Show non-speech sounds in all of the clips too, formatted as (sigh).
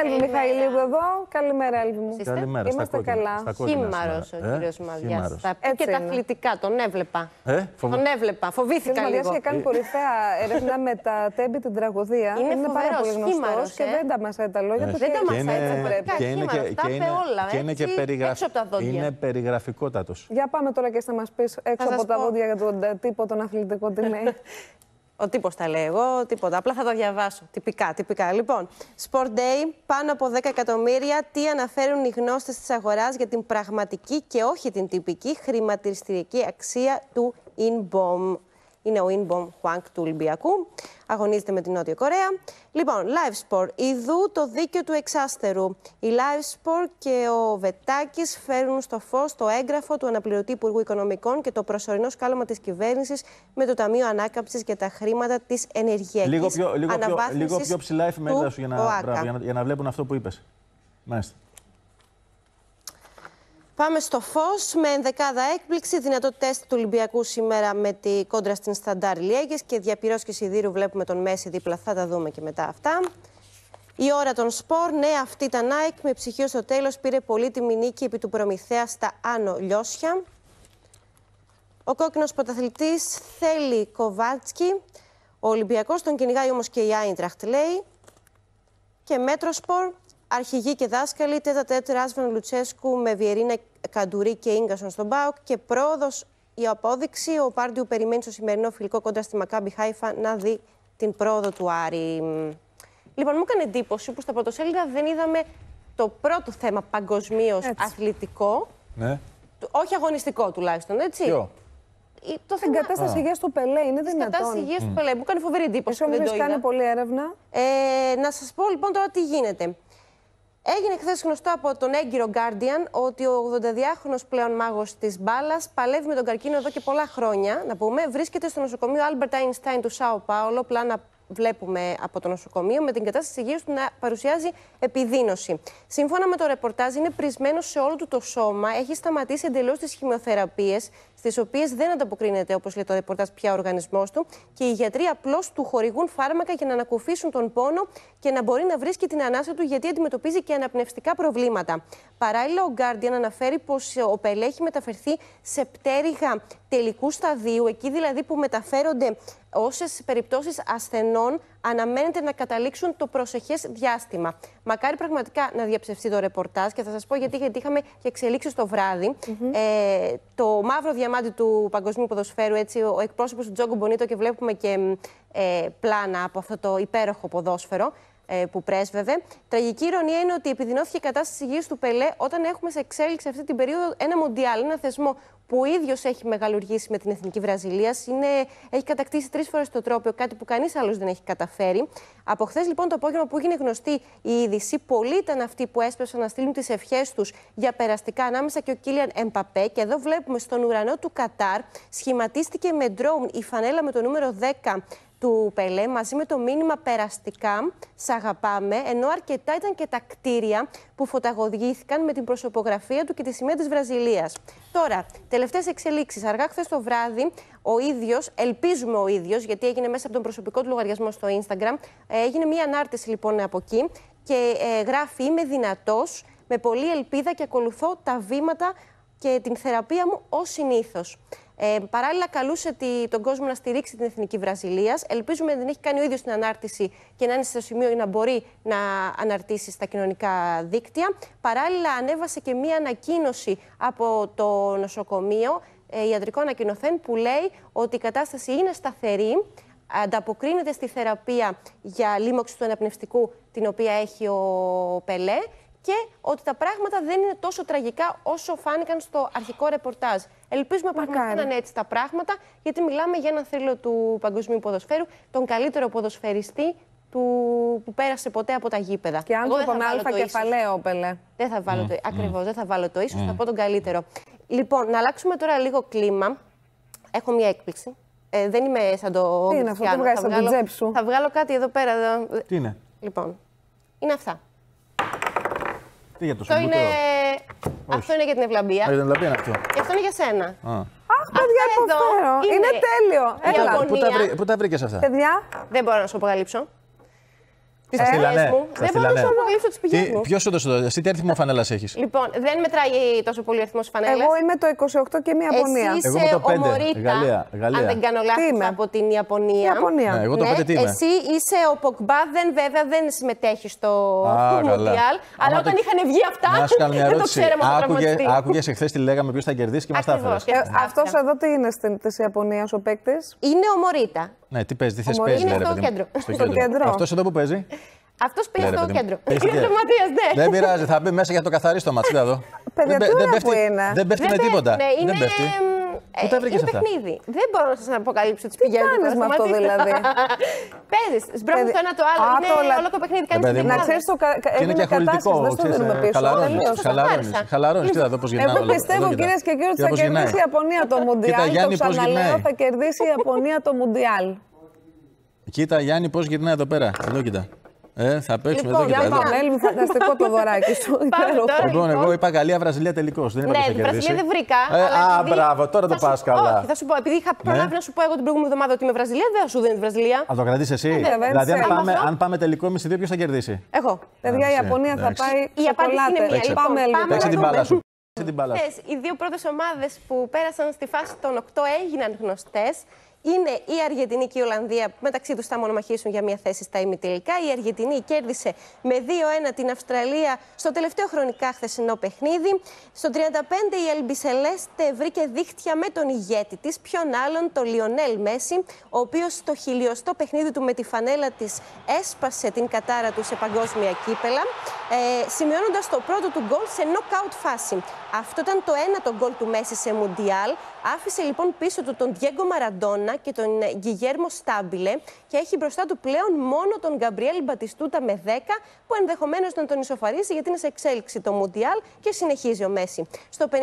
Έλβη Μιχαηλίδου εδώ. Καλημέρα, Έλβη μου. Καλημέρα. Είμαστε καλά. Χήμαρος ο Ε, κύριος Μαδιά. χήμαρος. Θα πει Έτσι και τα είναι. αθλητικά, τον έβλεπα. Ε, φοβο- Τον έβλεπα, Ο φοβήθηκα κ. Μαριάς λίγο. είχε κάνει κορυφαία έρευνα με τα τέμπη την τραγωδία. Είναι πάρα φοβερός, πολύ γνωστός χήμαρος, και ε. δεν τα μασάει τα λόγια Ε, του. Δεν τα και μασάει, είναι- έτσι πρέπει. και είναι Χήμαρος, και- τα και είπε είναι- όλα, και είναι και έτσι, περιγραφ- έξω από τα δόντια. Είναι περιγραφικότατος. Για πάμε τώρα και θα μας πεις έξω Θα από σας τα πω. δόντια για τον τύπο, τον αθλητικό, τι λέει. (laughs) Ο τύπος τα λέει εγώ, τίποτα. Απλά θα τα διαβάσω. Τυπικά, τυπικά. Λοιπόν, Sport Day, πάνω από 10 εκατομμύρια. Τι αναφέρουν οι γνώστες της αγοράς για την πραγματική και όχι την τυπική χρηματιστηριακή αξία του Inbom. Είναι ο Inbom Huang του Ολυμπιακού. Αγωνίζεται με την Νότια Κορέα. Λοιπόν, Live Sport. Ιδού το δίκαιο του εξάστερου. Η Live Sport και ο Βετάκης φέρνουν στο φως το έγγραφο του αναπληρωτή Υπουργού Οικονομικών και το προσωρινό σκάλωμα της κυβέρνησης με το Ταμείο Ανάκαμψης για τα χρήματα της ενεργειακής Λίγο πιο, λίγο, πιο, αναβάθμισης λίγο πιο ψηλά η εφημερίδα του σου για να, ΟΑΚΑ. μπράβο, για, να, για να βλέπουν αυτό που είπες. Μάλιστα. Πάμε στο φως με ενδεκάδα έκπληξη. Δυνατό τεστ του Ολυμπιακού σήμερα με τη κόντρα στην Σταντάρ Λιέγες και διαπυρό και σιδήρου βλέπουμε τον Μέση δίπλα. Θα τα δούμε και μετά αυτά. Η ώρα των σπορ, ναι, αυτή ήταν ΑΕΚ με ψυχίο στο τέλος. Πήρε πολύτιμη νίκη επί του Προμηθέα στα Άνω Λιώσια. Ο κόκκινος πρωταθλητής θέλει Κοβάτσκι. Ο Ολυμπιακός τον κυνηγάει όμως και η Άιντραχτ, λέει. Και μέτρο σπορ, αρχηγοί και δάσκαλοι, τέτα τέτα Ράσβαν Λουτσέσκου με Βιερίνα Καντουρί και γκασον στον Μπάουκ και πρόοδος η απόδειξη. Ο Πάρντιου περιμένει στο σημερινό φιλικό κόντρα στη Μακάμπι Χάιφα να δει την πρόοδο του Άρη. Λοιπόν, μου έκανε εντύπωση που στα πρωτοσέλιδα δεν είδαμε το πρώτο θέμα παγκοσμίως Έτσι. αθλητικό. Ναι. του- Όχι αγωνιστικό τουλάχιστον, έτσι. Ποιο; Η- Το Την θέμα κατάσταση υγείας του Πελέ είναι της κατάστασης δυνατόν. υγείας του Πελέ. Μου έκανε φοβερή εντύπωση. Εσύ που όμω δεν το έχει κάνει είδα. πολλή έρευνα; Ε, να σας πω λοιπόν τώρα τι γίνεται. Έγινε χθες γνωστό από τον έγκυρο Guardian ότι ο 82χρονος πλέον μάγος της μπάλας παλεύει με τον καρκίνο εδώ και πολλά χρόνια, να πούμε. Βρίσκεται στο νοσοκομείο Albert Einstein του Σάο Πάολο, πλάνα βλέπουμε από το νοσοκομείο, με την κατάσταση υγείας του να παρουσιάζει επιδείνωση. Σύμφωνα με το ρεπορτάζ, είναι πρισμένο σε όλο του το σώμα, έχει σταματήσει εντελώς τις χημειοθεραπείες, στις οποίες δεν ανταποκρίνεται, όπως λέει το ρεπορτάζ, πια ο οργανισμός του, και οι γιατροί απλώς του χορηγούν φάρμακα για να ανακουφίσουν τον πόνο και να μπορεί να βρίσκει την ανάσα του, γιατί αντιμετωπίζει και αναπνευστικά προβλήματα. Παράλληλα, ο Guardian αναφέρει πως ο Πελέ έχει μεταφερθεί σε πτέρυγα τελικού σταδίου, εκεί δηλαδή που μεταφέρονται όσες περιπτώσεις ασθενών αναμένεται να καταλήξουν το προσεχές διάστημα. Μακάρι πραγματικά να διαψευστεί το ρεπορτάζ και θα σας πω γιατί, γιατί είχαμε και εξελίξεις το βράδυ. Ε, το μαύρο διαμάντι του παγκοσμίου ποδοσφαίρου, έτσι, ο εκπρόσωπος του Τζόγκο Μπονίτο και βλέπουμε και μ, ε, πλάνα από αυτό το υπέροχο ποδόσφαιρο ε, που πρέσβευε. Τραγική ηρωνία είναι ότι επιδεινώθηκε η κατάσταση υγεία του Πελέ όταν έχουμε σε εξέλιξη αυτή την περίοδο ένα Μοντιάλ, ένα θεσμό που ο ίδιος έχει μεγαλουργήσει με την εθνική Βραζιλία. Είναι, έχει κατακτήσει τρεις φορές το τρόπιο, κάτι που κανείς άλλος δεν έχει καταφέρει. Από χθες λοιπόν το απόγευμα που έγινε γνωστή η είδηση, πολλοί ήταν αυτοί που έσπευσαν να στείλουν τις ευχές τους για περαστικά, ανάμεσα και ο Κίλιαν Εμπαπέ. Και εδώ βλέπουμε στον ουρανό του Κατάρ σχηματίστηκε με drone η φανέλα με το νούμερο 10 του Πελέ μαζί με το μήνυμα περαστικά «Σ' αγαπάμε», ενώ αρκετά ήταν και τα κτίρια που φωταγωγήθηκαν με την προσωπογραφία του και τη σημαία της Βραζιλίας. Τώρα, τελευταίες εξελίξεις. Αργά χθες το βράδυ, ο ίδιος, ελπίζουμε ο ίδιος, γιατί έγινε μέσα από τον προσωπικό του λογαριασμό στο Instagram, ε, έγινε μία ανάρτηση λοιπόν από εκεί και ε, γράφει «Είμαι δυνατός, με πολλή ελπίδα και ακολουθώ τα βήματα και την θεραπεία μου ως συνήθως». Ε, παράλληλα, καλούσε τη, τον κόσμο να στηρίξει την Εθνική Βραζιλία. Ελπίζουμε να την έχει κάνει ο ίδιος την ανάρτηση και να είναι στο σημείο για να μπορεί να αναρτήσει στα κοινωνικά δίκτυα. Παράλληλα, ανέβασε και μία ανακοίνωση από το νοσοκομείο ε, ιατρικό ανακοινωθέν που λέει ότι η κατάσταση είναι σταθερή, ανταποκρίνεται στη θεραπεία για λίμωξη του αναπνευστικού την οποία έχει ο Πελέ και ότι τα πράγματα δεν είναι τόσο τραγικά όσο φάνηκαν στο αρχικό ρεπορτάζ. Ελπίζουμε πραγματικά Μακάρι. να είναι έτσι τα πράγματα, γιατί μιλάμε για ένα θρύλο του παγκοσμίου ποδοσφαίρου, τον καλύτερο ποδοσφαιριστή του... που πέρασε ποτέ από τα γήπεδα. Και Εγώ δεν θα άνθρωπον βάλω αλφα το ίσως. κεφαλαίο, ο Πελέ. Δεν θα βάλω το. Ακριβώς, δεν θα βάλω το ίσω, θα πω τον καλύτερο. Λοιπόν, να αλλάξουμε τώρα λίγο κλίμα. Έχω μια έκπληξη. Ε, δεν είμαι σαν το. Τι είναι αυτό, Cristiano. τι βγάζεις Θα από την βγάλω- τσέπη σου; Θα βγάλω κάτι εδώ πέρα. εδώ. Τι είναι; Λοιπόν, είναι αυτά. Τι για το Αυτό είναι, σουμπούτο. αυτό είναι για την ευλαμπία. Α, για την λαπή είναι αυτό. Και αυτό είναι για σένα. Α. Αχ, παιδιά, εδώ υποφέρω. είναι Είναι τέλειο. η Έλα. αγωνία. Πού τα, βρή, πού τα βρήκες αυτά; Παιδιά, Δεν μπορώ να σου αποκαλύψω. Τι Στα πηγέ στείλανε, μου. στα Δεν στείλανε. μπορούσα να αποκαλύψω τι πηγέ μου. Ποιος σου το δώσε, εσύ τι αριθμό φανέλας έχεις; Λοιπόν, δεν μετράει τόσο πολύ ο αριθμός φανέλας. Εγώ είμαι το 28 και μία Ιαπωνία. Εσύ Εγώ είσαι είμαι το ο πέντε. Μωρίτα, Γαλλία, Γαλλία. αν δεν κάνω Τι λάθος, είμαι; από την Ιαπωνία. Ιαπωνία. Ναι, εγώ το Ναι, πέντε τι είμαι. Εσύ είσαι ο Ποκμπά, δεν, βέβαια δεν συμμετέχεις στο Α, καλά. Μουντιάλ. Αλλά Άμα όταν το- είχαν βγει αυτά, Να σου κάνω μια δεν το ερώτηση. ξέραμε από Άκουγε, τραυματιστή. άκουγες εχθές τι λέγαμε ποιος θα κερδίσει και μας τα Ακριβώς. έφερε. Και- Αυτός εδώ τι είναι της Ιαπωνίας ο παίκτης; Είναι ο Μωρίτα. Ναι, τι παίζει, τι θες Μωρή παίζει, είναι λέει, ρε στο παιδί μου. κέντρο. Στο κέντρο. Αυτός εδώ που παίζει. Αυτός πήγε Ναι, ρε, στο παιδί μου. κέντρο. Παίζει Είναι και- τραυματίας, ναι. Δεν πειράζει, θα μπει μέσα για το καθαρί στο μάτι. εδώ. Παιδιά, Δεν- τι δεν ωραία πέφτει- που είναι. Δεν πέφτει με Δεν τίποτα. Ναι, είναι, Δεν πέφτει. Ε, Πού τα βρήκες είναι αυτά; παιχνίδι. Δεν μπορώ να σας αποκαλύψω τις πηγαίνεις. κάνεις με αυτό, δηλαδή; (laughs) Παίζεις. Σμπρώχνει Παιδί- το ένα το άλλο. Α, είναι το λα- όλο το παιχνίδι. Ε, Κάνεις παιδί μου. Να την ξέρεις το κα... κα- Και είναι έγινε και κατάσταση, χολητικό. δεν το δίνουμε πίσω. Χαλαρώνεις. Τελείωσε. Χαλαρώνεις. Χάρισα. Χαλαρώνεις. Κοίτα εδώ πώ γυρνάει. Εγώ όλο. πιστεύω, Εδώ, κυρίες κοίτα. και κύριοι, ότι Κοίτα θα πώς κερδίσει γυρνάει. η Ιαπωνία το (laughs) Μουντιάλ. Το Γιάννη, πώς ξαναλέω, γυρνάει. θα κερδίσει η Ιαπωνία το Μουντιάλ. Κοίτα, Γιάννη, πώς γυρνάει εδώ πέρα. Εδώ κοίτα. Ε, θα παίξουμε Λοιπόν, εδώ Για και εδώ. πάμε, Έλλη, φανταστικό το δωράκι σου. υπέροχο. τώρα. Λοιπόν, Λοιπόν. εγώ είπα Γαλλία-Βραζιλία τελικώς. Δεν είπα Ναι, ποιος θα την κερδίσει. Βραζιλία δεν βρήκα. Ε, αλλά α, επειδή- μπράβο, τώρα το θα σου- πας καλά. Ναι. Όχι, θα σου πω, επειδή είχα προλάβει να σου πω εγώ την προηγούμενη εβδομάδα ότι είμαι Βραζιλία, δεν θα σου δίνει τη Βραζιλία. Θα το κρατήσεις εσύ. βέβαια, Δηλαδή, αν έτσι. πάμε, Άμα αν πάμε τελικό εμεί οι δύο, ποιος θα κερδίσει; Εγώ. Παιδιά, η Εντάξει, Ιαπωνία θα εντάξει. πάει Η απάντηση είναι σοκολάτες. μία. Λοιπόν, Πάμε, Έλλη, πάμε Παίξε να την δούμε. μπάλα σου. Παίξε την μπάλα σου. Χθες οι δύο πρώτες ομάδες που πέρασαν στη φάση των 8 έγιναν γνωστές. Είναι η Αργεντινή και η Ολλανδία που μεταξύ τους θα μονομαχήσουν για μια θέση στα ημιτελικά. Η Αργεντινή κέρδισε με 2-1 την Αυστραλία στο τελευταίο χρονικά χθεσινό παιχνίδι. Στο 35 η Ελμπισελέστε βρήκε δίχτυα με τον ηγέτη της, ποιον άλλον, τον Λιονέλ Μέση, ο οποίος στο χιλιοστό παιχνίδι του με τη φανέλα της έσπασε την κατάρα του σε παγκόσμια κύπελα, ε, σημειώνοντας το πρώτο του γκολ σε knockout φάση. Αυτό ήταν το ένατο γκολ του Μέση σε Μουντιάλ. Άφησε λοιπόν πίσω του τον Διέγκο Μαραντόνα και τον Γκυγέρμο Στάμπιλε και έχει μπροστά του πλέον μόνο τον Γκαμπριέλ Μπατιστούτα με 10 που ενδεχομένως να τον ισοφαρίσει γιατί είναι σε εξέλιξη το Μουντιάλ και συνεχίζει ο Μέση. Στο 57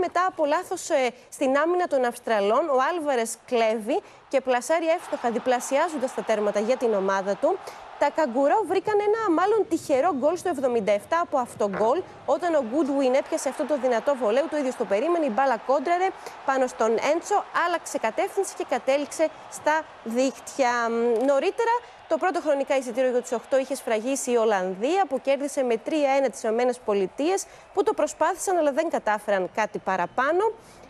μετά από λάθος ε, στην άμυνα των Αυστραλών ο Άλβαρες κλέβει και πλασάρει εύστοχα διπλασιάζοντας τα τέρματα για την ομάδα του. Τα καγκουρό βρήκαν ένα μάλλον τυχερό γκολ στο 77 από αυτό γκολ. Όταν ο Goodwin έπιασε αυτό το δυνατό βολέου, το ίδιο το περίμενε. Η μπάλα κόντραρε πάνω στον Έντσο, άλλαξε κατεύθυνση και κατέληξε στα δίκτυα. Μ, Νωρίτερα, το πρώτο χρονικά εισιτήριο για τους 8 είχε σφραγίσει η Ολλανδία που κέρδισε με 3-1 τις ΗΠΑ που το προσπάθησαν αλλά δεν κατάφεραν κάτι παραπάνω.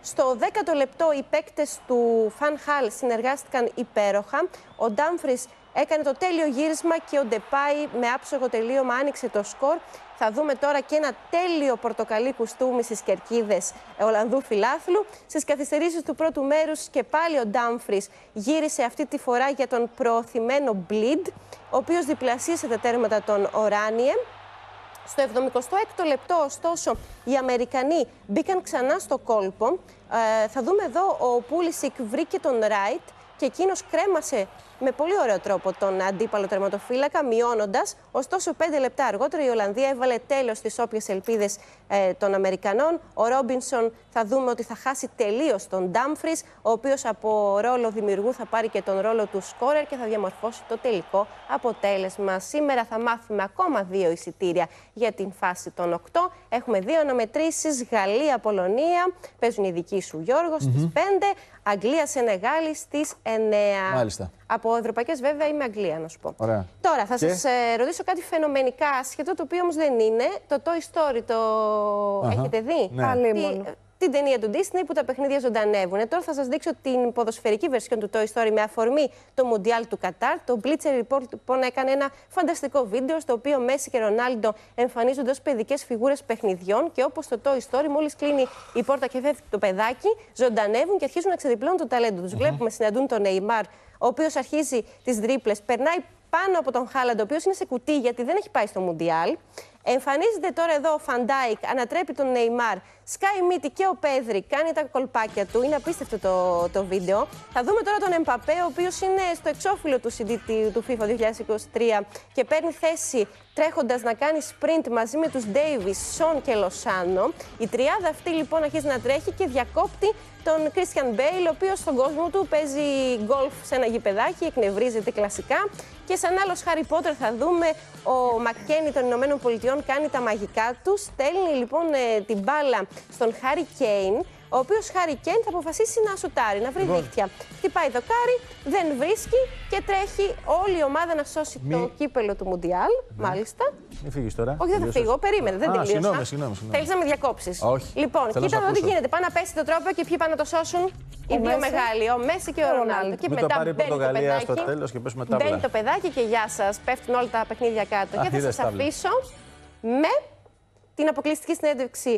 Στο 10ο λεπτό οι παίκτες του Φαν Χάλ συνεργάστηκαν υπέροχα. Ο Ντάμφρις έκανε το τέλειο γύρισμα και ο Ντεπάι με άψογο τελείωμα άνοιξε το σκορ. Θα δούμε τώρα και ένα τέλειο πορτοκαλί κουστούμι στις κερκίδες Ολλανδού φιλάθλου. Στις καθυστερήσεις του πρώτου μέρους και πάλι ο Ντάμφρις γύρισε αυτή τη φορά για τον προωθημένο Μπλιντ, ο οποίος διπλασίασε τα τέρματα των Οράνιε. Στο 76ο λεπτό, ωστόσο, οι Αμερικανοί μπήκαν ξανά στο κόλπο. Ε, θα δούμε εδώ, ο Πούλησικ βρήκε τον Ράιτ και εκείνος κρέμασε με πολύ ωραίο τρόπο τον αντίπαλο τερματοφύλακα, μειώνοντας. Ωστόσο, πέντε λεπτά αργότερα η Ολλανδία έβαλε τέλος στις όποιες ελπίδες ε, των Αμερικανών. Ο Ρόμπινσον θα δούμε ότι θα χάσει τελείως τον Ντάμφρις, ο οποίος από ρόλο δημιουργού θα πάρει και τον ρόλο του σκόρερ και θα διαμορφώσει το τελικό αποτέλεσμα. Σήμερα θα μάθουμε ακόμα δύο εισιτήρια για την φάση των 8. Έχουμε δύο αναμετρήσεις. Γαλλία-Πολωνία. Παίζουν οι δικοί σου Γιώργος στις 5. Αγγλία-Σενεγάλη στις 9. Μάλιστα. Από ευρωπαϊκές, βέβαια, είμαι Αγγλία, να σου πω. Ωραία. Τώρα, θα Και; σας σα ρωτήσω κάτι φαινομενικά άσχετο, το οποίο όμως δεν είναι. Το Toy Story το Αχα. έχετε δει; Ναι. Πάλι Τι- μόνο. Την ταινία του Disney που τα παιχνίδια ζωντανεύουν. Ε, Τώρα θα σας δείξω την ποδοσφαιρική βερσιόν του Toy Story με αφορμή το Μουντιάλ του Κατάρ. Το Blitzer Report λοιπόν έκανε ένα φανταστικό βίντεο στο οποίο Μέση και Ρονάλντο εμφανίζονται ως παιδικές φιγούρες παιχνιδιών και όπως το Toy Story, μόλις κλείνει η πόρτα και φεύγει το παιδάκι, ζωντανεύουν και αρχίζουν να ξεδιπλώνουν το ταλέντο τους. Βλέπουμε συναντούν τον Neymar, ο οποίος αρχίζει τις τρίπλε, περνάει πάνω από τον Χάλαντ, ο οποίος είναι σε κουτί γιατί δεν έχει πάει στο Μουντιάλ. Εμφανίζεται τώρα εδώ ο Φαν Ντάικ, ανατρέπει τον Νεϊμάρ, σκάει μύτη και ο Πέδρι, κάνει τα κολπάκια του. Είναι απίστευτο το, το βίντεο. Θα δούμε τώρα τον Εμπαπέ, ο οποίος είναι στο εξώφυλλο του CD του FIFA 2023 και παίρνει θέση τρέχοντας να κάνει sprint μαζί με τους Ντέιβις, Σον και Λοσάνο. Η τριάδα αυτή λοιπόν αρχίζει να τρέχει και διακόπτει τον Christian Bale, ο οποίος στον κόσμο του παίζει γκολφ σε ένα γηπεδάκι, εκνευρίζεται κλασικά. Και σαν άλλος Χάρι Πότερ θα δούμε ο Μακκένι των Ηνωμένων Πολιτειών κάνει τα μαγικά του. Στέλνει λοιπόν ε, την μπάλα στον Χάρι Κέιν, ο οποίος Χάρη Κέν θα αποφασίσει να σουτάρει, να βρει δίχτυα. Χτυπάει δοκάρι, δεν βρίσκει και τρέχει όλη η ομάδα να σώσει Μη- το κύπελο του Μουντιάλ. Μάλιστα. Μην φύγεις τώρα. Όχι, δεν θα Τελείωσες. φύγω. Περίμενε, δεν Α, τελείωσα. συγγνώμη, συγγνώμη, συγγνώμη. Θέλεις να με διακόψεις; Όχι. Λοιπόν, Θέλω να κοίτα σε εδώ τι ακούσω. γίνεται. Πάνε να πέσει το τρόπο και ποιοι πάνε να το σώσουν. Οι δύο Μέση. μεγάλοι, ο Μέση και ο Ο Ρονάλντο. Ρονάλντο. Και Μην το μετά πάρει η μπαίνει το Πορτογαλία στο παιδάκι. τέλος και πέσουμε τάβλα. Μπαίνει το παιδάκι και γεια σας. Πέφτουν όλα τα παιχνίδια κάτω. Αχ, και θα είδες σας τάβλα. αφήσω με την αποκλειστική συνέντευξη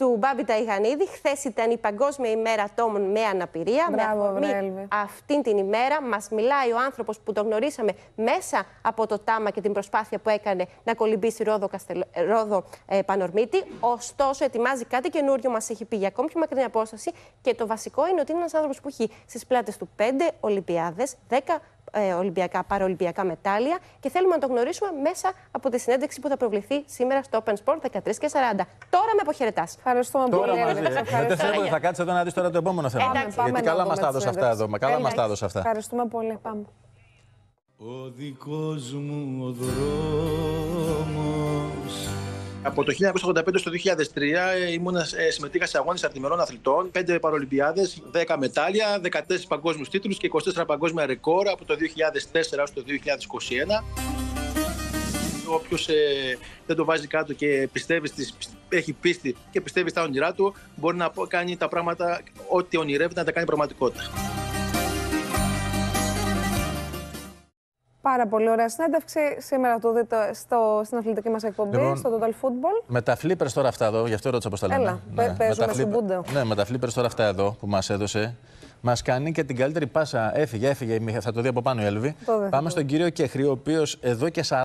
του Μπάμπη Ταϊγανίδη. Χθες ήταν η Παγκόσμια ημέρα ατόμων με αναπηρία. Μπράβο, με αφορμή βρε, Έλβη. αυτήν την ημέρα μας μιλάει ο άνθρωπος που τον γνωρίσαμε μέσα από το Τάμα και την προσπάθεια που έκανε να κολυμπήσει Ρόδο, Καστελ... Ρόδο ε, Πανορμίτη. Ωστόσο, ετοιμάζει κάτι καινούριο, μας έχει πει για ακόμη πιο μακρινή απόσταση. Και το βασικό είναι ότι είναι ένας άνθρωπος που έχει στις πλάτες του 5 Ολυμπιάδες, 10 ε, Ολυμπιακά, παραολυμπιακά μετάλλια και θέλουμε να το γνωρίσουμε μέσα από τη συνέντευξη που θα προβληθεί σήμερα στο Open Sport 13 και 40. Τώρα με αποχαιρετάς. Ευχαριστούμε Τώρα πολύ. μαζί. Έλβη. ε. Σε Με ευχαριστώ. τέσσερα θα κάτσει εδώ να δεις τώρα το επόμενο θέμα. Εντάξει. Πάμε Γιατί να καλά δούμε μας τα τη έδωσε αυτά συνέντευξη. εδώ. Καλά μας Εντάξει. τα έδωσε αυτά. Ευχαριστούμε πολύ. Πάμε. Ο δικός μου ο δρόμος Από το 1985 στο 2003 ε, ήμουν, ε, συμμετείχα σε αγώνες αρτιμερών αθλητών, 5 παρολυμπιάδες, 10 μετάλλια, 14 παγκόσμιους τίτλους και 24 παγκόσμια ρεκόρ από το 2004 έως το 2021. Όποιος ε, δεν το βάζει κάτω και πιστεύει στις, έχει πίστη και πιστεύει στα όνειρά του, μπορεί να πω- κάνει τα πράγματα, ό,τι ονειρεύεται να τα κάνει πραγματικότητα. Πάρα πολύ ωραία συνέντευξη. Σήμερα το δείτε στο, στην αθλητική μας εκπομπή, Λοιπόν, στο Total Football. Με τα flippers τώρα αυτά εδώ, γι' αυτό ρώτησα πώς τα λέμε. Έλα, παι- με παίζουμε τα στο flip- Μπούντο. Ναι, με τα flippers τώρα αυτά εδώ που μας έδωσε. Μας κάνει και την καλύτερη πάσα. Έφυγε, έφυγε. η Μιχα- Θα το δει από πάνω η Έλβη. Το δεν θα Πάμε το στον κύριο Κεχρή, ο οποίος εδώ και 40